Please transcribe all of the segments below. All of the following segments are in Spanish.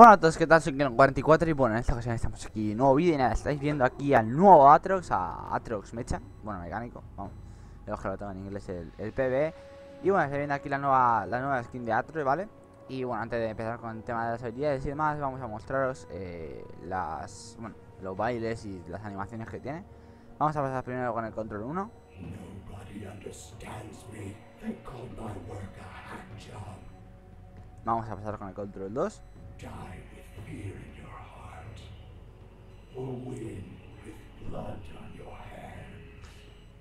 Bueno a todos, ¿qué tal? Soy Ken44 y bueno, en esta ocasión estamos aquí, nuevo vídeo y nada, estáis viendo aquí al nuevo Atrox, a Atrox Mecha, bueno, mecánico, vamos, yo que lo tengo en inglés el, el PB Y bueno, estáis viendo aquí la nueva, la nueva skin de Atrox, ¿vale? Y bueno, antes de empezar con el tema de las habilidades y demás, vamos a mostraros eh, las, bueno, los bailes y las animaciones que tiene. Vamos a pasar primero con el control 1 Vamos a pasar con el control 2 die with fear in your win with blood on your hands.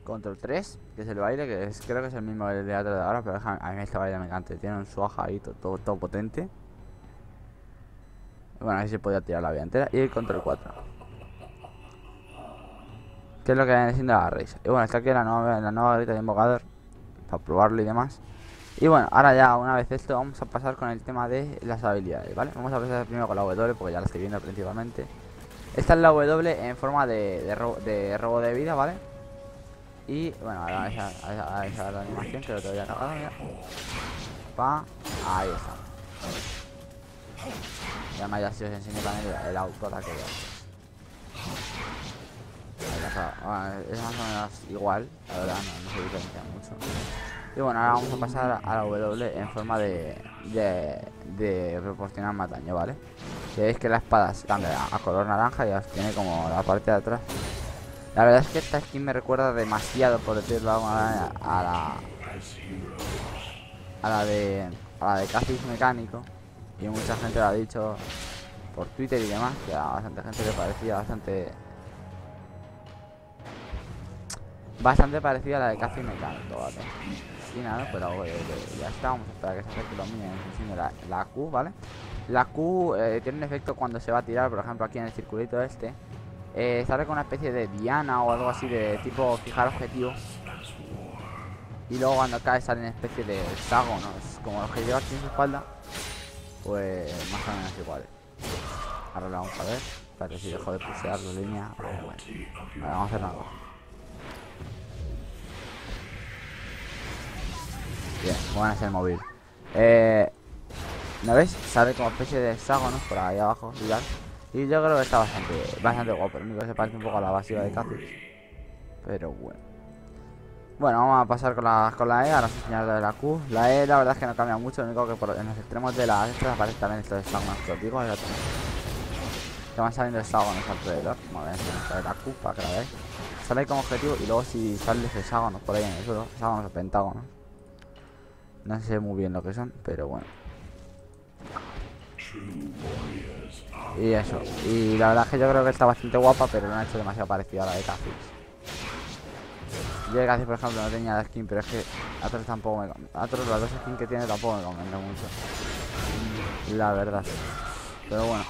Control 3, que es el baile, que es, creo que es el mismo del teatro de ahora, pero a mí este baile me encanta. Tiene un swag ahí todo, todo, potente. Bueno, ahí se podía tirar la vida entera. Y el control 4. Que es lo que viene siendo la race. Y bueno, está aquí la nueva, la nueva de invocador. Para probarlo y demás. Y bueno, ahora ya una vez esto vamos a pasar con el tema de las habilidades, ¿vale? Vamos a empezar primero con la W porque ya la estoy viendo principalmente. Esta es la W en forma de, de, robo, de vida, ¿vale? Y bueno, ahora vais a, esa la animación que lo te voy a mira. Pa, ahí está. Y además ya si os enseño también el, autoataque bueno, es más o menos igual, la verdad, no, no se diferencia mucho y bueno, ahora vamos a pasar a la W en forma de, de, proporcionar más daño, ¿vale? veis que la espada se cambia a color naranja y tiene como la parte de atrás. La verdad es que esta skin me recuerda demasiado, por decirlo a la... A la de... A la de Casis Mecánico. Y mucha gente lo ha dicho por Twitter y demás, que a bastante gente le parecía bastante... Bastante parecida a la de Casis Mecánico, ¿vale? Y nada, pero eh, ya está, vamos a esperar que acerque lo la, la Q, ¿vale? La Q eh, tiene un efecto cuando se va a tirar, por ejemplo aquí en el circulito este eh, Sale con una especie de diana o algo así de tipo fijar objetivo. Y luego cuando cae sale una especie de hexágonos Como los que lleva aquí en su espalda. Pues más o menos igual. Ahora lo vamos a ver. Espérate si dejo de pulsear la línea. Bueno. vamos a hacer una Bien, es el móvil. Eh, ¿No veis? Sale como especie de hexágonos por ahí abajo. Y yo creo que está bastante, bastante guapo. El único que se parece un poco a la básica de Cathis. Pero bueno. Bueno, vamos a pasar con la, con la E, ahora os enseñar de la Q. La E la verdad es que no cambia mucho, lo único que por, en los extremos de la estas aparecen también estos hexágonos que os digo. Que van saliendo hexágonos alrededor. Vamos a ver, la Q para que la veáis. Sale como objetivo y luego si sale hexágonos por ahí en el suelo, hexágonos o pentágonos. No sé muy bien lo que son, pero bueno. Y eso. Y la verdad es que yo creo que está bastante guapa, pero no ha hecho demasiado parecido a la de Kha'Zix. Yo de Kha'Zix, por ejemplo, no tenía la skin, pero es que Atrox tampoco me... Atrox, las dos skins que tiene tampoco me convence mucho. La verdad. Pero bueno.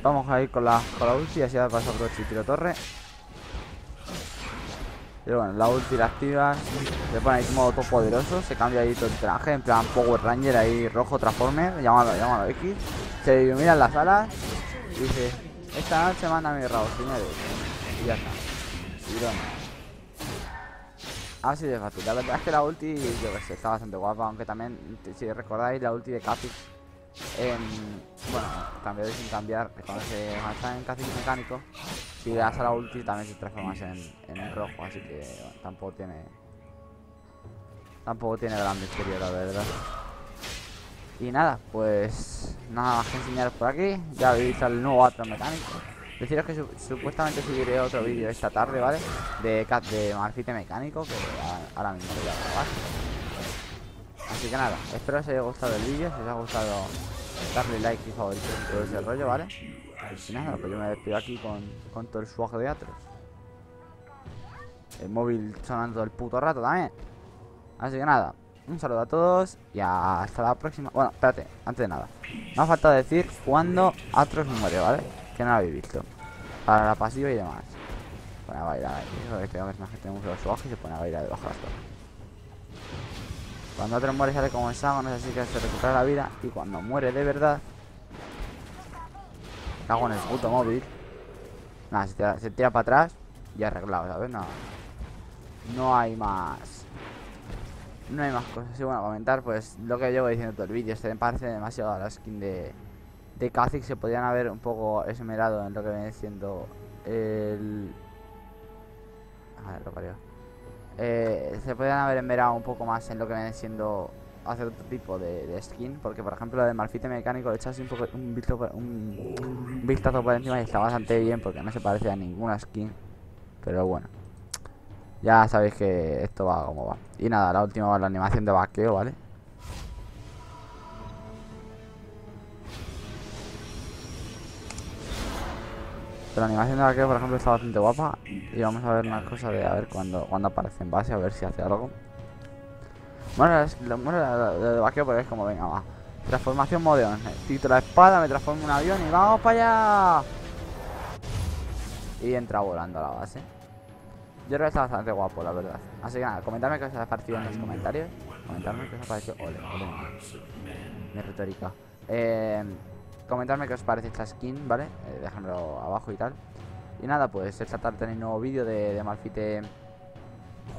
Vamos a ir con la, con la ulti, así va pasar por el tiro torre. Pero bueno, la ulti la activas, se pone ahí modo todo poderoso, se cambia ahí todo el traje, en plan Power Ranger ahí rojo Transformer, llámalo, llámalo X. Se iluminan las alas y dice, esta noche manda mi rabo, señores. Y ya está. Y bueno. Así de fácil. La verdad es que la ulti, yo que sé, está bastante guapa, aunque también, si recordáis, la ulti de en, bueno, cambió sin cambiar, cuando se avanza en Kha'Zix mecánico, si le das a la ulti también se transforma en, en rojo, así que tampoco tiene tampoco tiene gran misterio la verdad. Y nada, pues nada más que enseñaros por aquí, ya veis el nuevo otro mecánico. Deciros que supuestamente subiré otro vídeo esta tarde, ¿vale? De, de Malfite mecánico, que ahora mismo voy a grabar. Así que nada, espero que os haya gustado el vídeo, si os ha gustado darle like y favorito todo ese rollo, ¿vale? Y nada, pues yo me despido aquí con, con todo el swag de Atros. El móvil sonando el puto rato también. Así que nada, un saludo a todos y hasta la próxima. Bueno, espérate, antes de nada. Me ha faltado decir cuándo Atros muere, ¿vale? Que no lo habéis visto. Para la pasiva y demás. Pone a bailar ahí. Eso que tengo que tenemos los swag y se pone a bailar debajo de las Cuando Atros muere sale como hexágonos, así que se recupera la vida. Y cuando muere de verdad, Cago en el puto móvil. Nada, se tira, para atrás y arreglado, ¿sabes? No, no hay más. No hay más cosas. Y bueno, comentar, pues lo que llevo diciendo todo el vídeo. Este me parece demasiado a la skin de, de Kha'Zix se podían haber un poco esmerado en lo que viene siendo el... A ver, lo parió. Eh, se podían haber esmerado un poco más en lo que viene siendo hacer otro tipo de, skin, porque por ejemplo el malfite mecánico le echas un, poco, un, vistazo por encima y está bastante bien porque no se parece a ninguna skin, pero bueno. Ya sabéis que esto va como va. Y nada, la última va la animación de vaqueo, ¿vale? la animación de vaqueo, por ejemplo, está bastante guapa. Y vamos a ver una cosa de a ver cuando, cuando aparece en base, a ver si hace algo. Bueno, bueno de vaqueo porque es como, venga, va. Transformación modeón. Tito la espada, me transformo en un avión y vamos para allá. Y entra volando a la base. Yo creo que está bastante guapo, la verdad. Así que nada, comentadme qué os ha parecido en los comentarios. Comentadme qué os ha parecido. Ole, ole. Mi retórica. Eh, Comentadme qué os parece esta skin, ¿vale? Eh, dejadmelo abajo y tal. Y nada, pues esta tarde tenéis nuevo vídeo de, de Malfite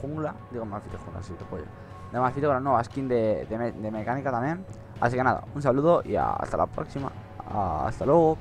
Jungla. Digo Malfite Jungla, sí, que pollo. De con la nueva skin de mecánica también. Así que nada, un saludo y hasta la próxima. Hasta luego.